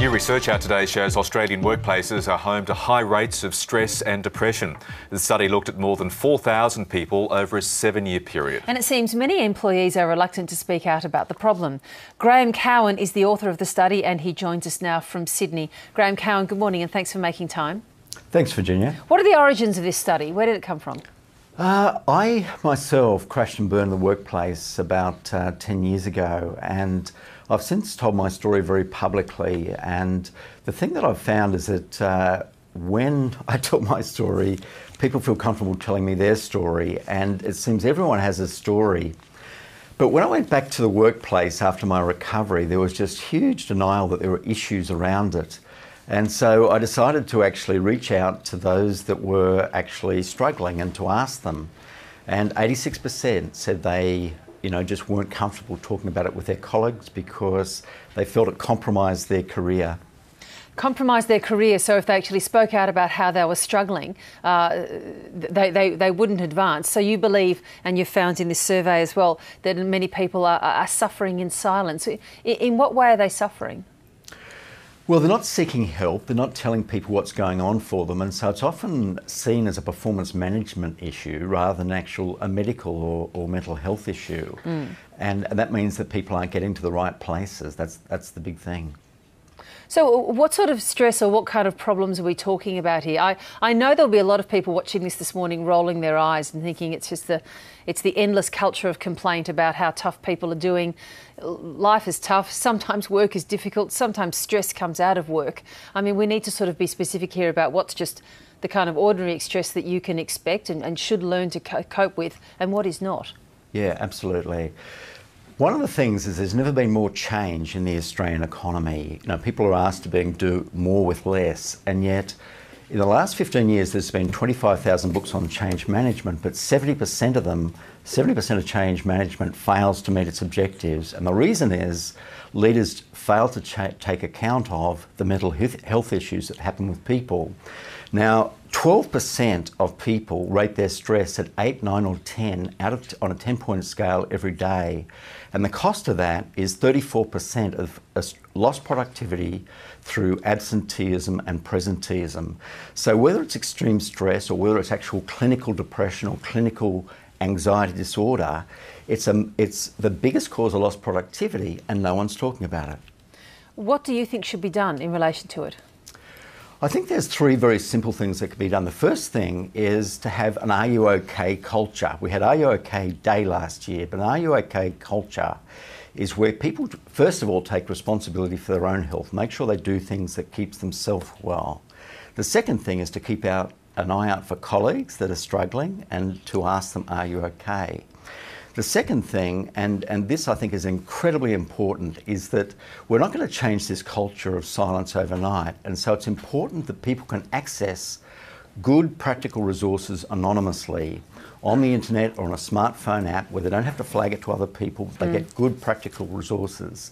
New research out today shows Australian workplaces are home to high rates of stress and depression. The study looked at more than 4,000 people over a seven year period. And it seems many employees are reluctant to speak out about the problem. Graeme Cowan is the author of the study and he joins us now from Sydney. Graeme Cowan, good morning and thanks for making time. Thanks, Virginia. What are the origins of this study? Where did it come from? Uh, I myself crashed and burned in the workplace about uh, 10 years ago, and I've since told my story very publicly. And the thing that I've found is that uh, when I tell my story, people feel comfortable telling me their story, and it seems everyone has a story. But when I went back to the workplace after my recovery, there was just huge denial that there were issues around it. And so I decided to actually reach out to those that were actually struggling and to ask them. And 86% said they, you know, just weren't comfortable talking about it with their colleagues because they felt it compromised their career Compromised their career. So if they actually spoke out about how they were struggling, uh, they, they, they wouldn't advance. So you believe, and you've found in this survey as well, that many people are, are suffering in silence. In what way are they suffering? Well, they're not seeking help, they're not telling people what's going on for them, and so it's often seen as a performance management issue rather than actual a medical or, or mental health issue. Mm. And, and that means that people aren't getting to the right places. That's, that's the big thing. So, what sort of stress or what kind of problems are we talking about here? I, I know there'll be a lot of people watching this this morning rolling their eyes and thinking it's just the it's the endless culture of complaint about how tough people are doing. Life is tough. Sometimes work is difficult. Sometimes stress comes out of work. I mean, we need to sort of be specific here about what's just the kind of ordinary stress that you can expect and, and should learn to cope with and what is not. Yeah, absolutely. One of the things is there's never been more change in the Australian economy. You know, people are asked to be, do more with less, and yet in the last 15 years there's been 25,000 books on change management, but 70% of them, 70% of change management fails to meet its objectives, and the reason is leaders fail to take account of the mental health issues that happen with people. Now, 12% of people rate their stress at 8, 9, or 10 out of, on a 10 point scale every day. And the cost of that is 34% of lost productivity through absenteeism and presenteeism. So, whether it's extreme stress or whether it's actual clinical depression or clinical anxiety disorder, it's, a, it's the biggest cause of lost productivity, and no one's talking about it. What do you think should be done in relation to it? I think there's three very simple things that can be done. The first thing is to have an Are You OK culture. We had Are You OK Day last year, but an Are You OK culture is where people, first of all, take responsibility for their own health, make sure they do things that keeps themselves well. The second thing is to keep out an eye out for colleagues that are struggling and to ask them, Are you OK? The second thing, and, and this I think is incredibly important, is that we're not going to change this culture of silence overnight. And so it's important that people can access good practical resources anonymously on the internet or on a smartphone app where they don't have to flag it to other people, they mm. get good practical resources.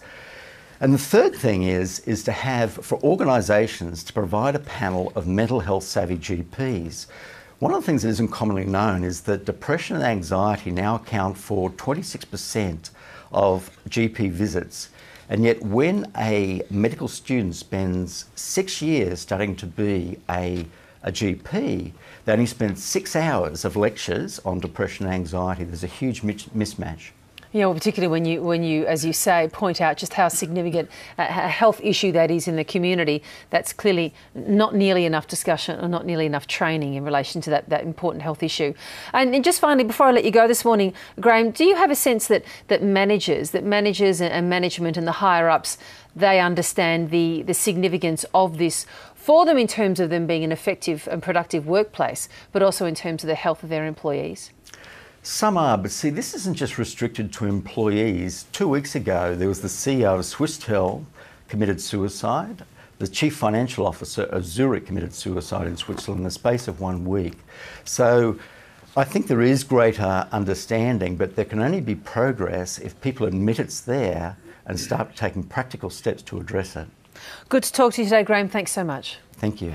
And the third thing is, is to have, for organisations, to provide a panel of mental health savvy GPs one of the things that isn't commonly known is that depression and anxiety now account for 26% of GP visits. And yet, when a medical student spends six years studying to be a, a GP, they only spend six hours of lectures on depression and anxiety. There's a huge mismatch. Yeah, well, particularly when you, when you, as you say, point out just how significant a health issue that is in the community. That's clearly not nearly enough discussion or not nearly enough training in relation to that, that important health issue. And, just finally, before I let you go this morning, Graeme, do you have a sense that that managers, that managers and management and the higher ups, they understand the the significance of this for them in terms of them being an effective and productive workplace, but also in terms of the health of their employees? Some are, but see, this isn't just restricted to employees. Two weeks ago, there was the CEO of Swisstel committed suicide. The chief financial officer of Zurich committed suicide in Switzerland in the space of one week. So I think there is greater understanding, but there can only be progress if people admit it's there and start taking practical steps to address it. Good to talk to you today, Graeme. Thanks so much. Thank you.